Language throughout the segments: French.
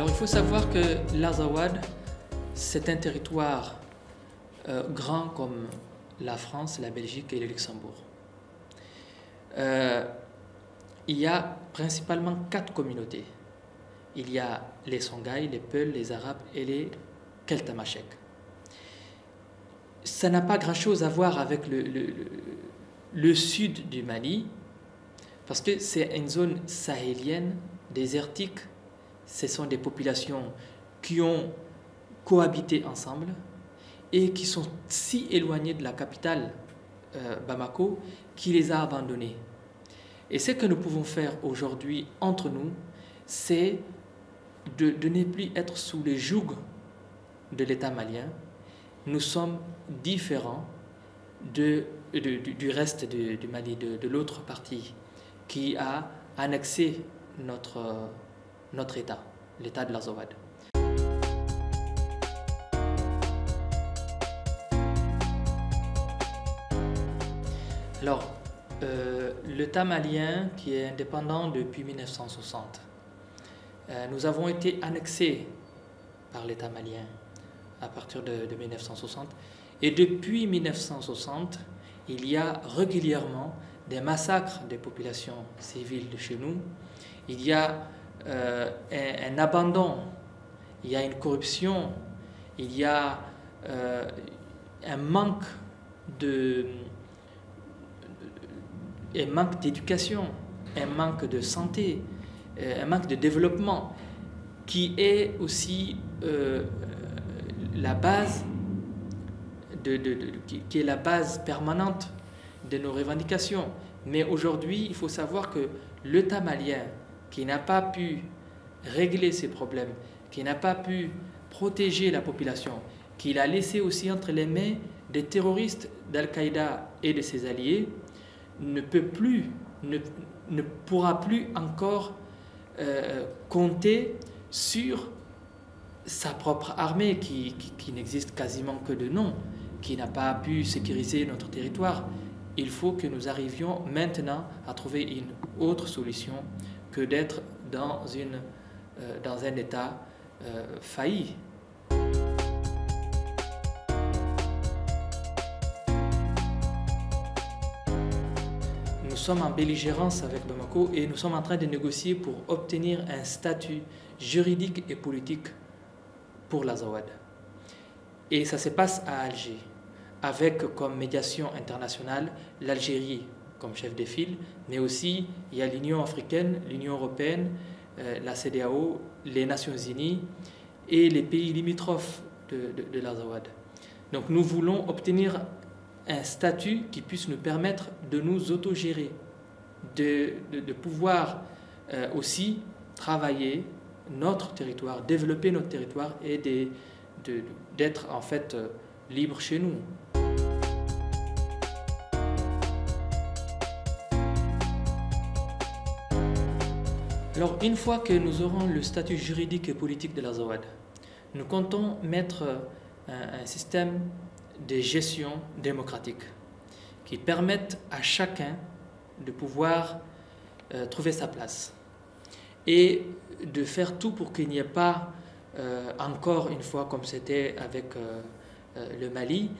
Alors il faut savoir que l'Azawad, c'est un territoire euh, grand comme la France, la Belgique et le Luxembourg. Euh, il y a principalement quatre communautés. Il y a les Songhai, les Peuls, les Arabes et les Keltamachek. Ça n'a pas grand-chose à voir avec le, le, sud du Mali, parce que c'est une zone sahélienne, désertique. Ce sont des populations qui ont cohabité ensemble et qui sont si éloignées de la capitale euh, Bamako qui les a abandonnés. Et ce que nous pouvons faire aujourd'hui entre nous, c'est de, ne plus être sous les jougs de l'État malien. Nous sommes différents de, du reste du Mali, de, l'autre partie qui a annexé notre, notre État, l'État de l'Azawad. Alors, euh, l'État malien qui est indépendant depuis 1960, euh, nous avons été annexés par l'État malien à partir de, 1960. Et depuis 1960, il y a régulièrement des massacres des populations civiles de chez nous. Il y a euh, un, abandon, il y a une corruption, il y a un manque de, un manque d'éducation, un manque de santé, euh, un manque de développement, qui est aussi euh, la base de, qui est la base permanente de nos revendications. Mais aujourd'hui, il faut savoir que l'État malien, qui n'a pas pu régler ces problèmes, qui n'a pas pu protéger la population, qu'il a laissé aussi entre les mains des terroristes d'Al-Qaïda et de ses alliés, ne peut plus, ne, ne pourra plus encore euh, compter sur sa propre armée qui, qui, n'existe quasiment que de nom, qui n'a pas pu sécuriser notre territoire. Il faut que nous arrivions maintenant à trouver une autre solution que d'être dans, euh, dans un état euh, failli. sommes en belligérance avec Bamako et nous sommes en train de négocier pour obtenir un statut juridique et politique pour l'Azawad. Et ça se passe à Alger, avec comme médiation internationale l'Algérie comme chef de file, mais aussi il y a l'Union africaine, l'Union européenne, euh, la CDAO, les Nations unies et les pays limitrophes de, l'Azawad. Donc nous voulons obtenir un statut qui puisse nous permettre de nous autogérer, de, de, pouvoir euh, aussi travailler notre territoire, développer notre territoire et d'être en fait euh, libre chez nous. Alors, une fois que nous aurons le statut juridique et politique de la Zawad, nous comptons mettre un système des gestions démocratiques qui permettent à chacun de pouvoir euh, trouver sa place et de faire tout pour qu'il n'y ait pas, euh, encore une fois comme c'était avec euh, le Mali,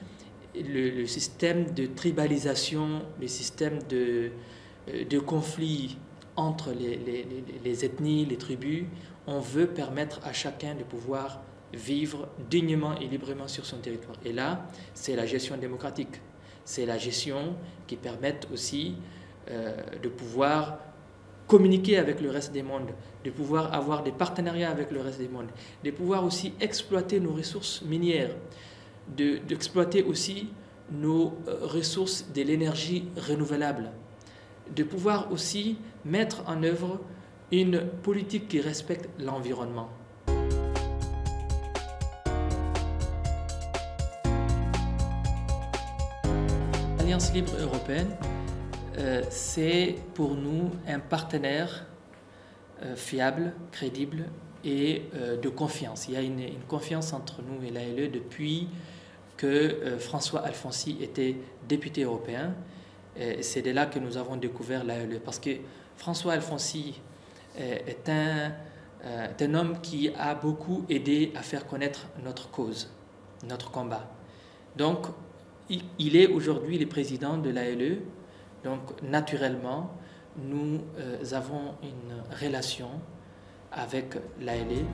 le, système de tribalisation, le système de, de conflit entre les, les, les, ethnies, les tribus. On veut permettre à chacun de pouvoir vivre dignement et librement sur son territoire. Et là, c'est la gestion démocratique. C'est la gestion qui permet aussi euh, de pouvoir communiquer avec le reste des mondes, de pouvoir avoir des partenariats avec le reste des mondes, de pouvoir aussi exploiter nos ressources minières, d'exploiter aussi nos euh, ressources de l'énergie renouvelable, de pouvoir aussi mettre en œuvre une politique qui respecte l'environnement. l'Alliance libre européenne, euh, c'est pour nous un partenaire euh, fiable, crédible et euh, de confiance. Il y a une, confiance entre nous et l'ALE depuis que François Alfonsi était député européen. C'est de là que nous avons découvert l'ALE. Parce que François Alfonsi est un est un homme qui a beaucoup aidé à faire connaître notre cause, notre combat. Donc, il est aujourd'hui le président de l'ALE. Donc, naturellement, nous avons une relation avec l'ALE.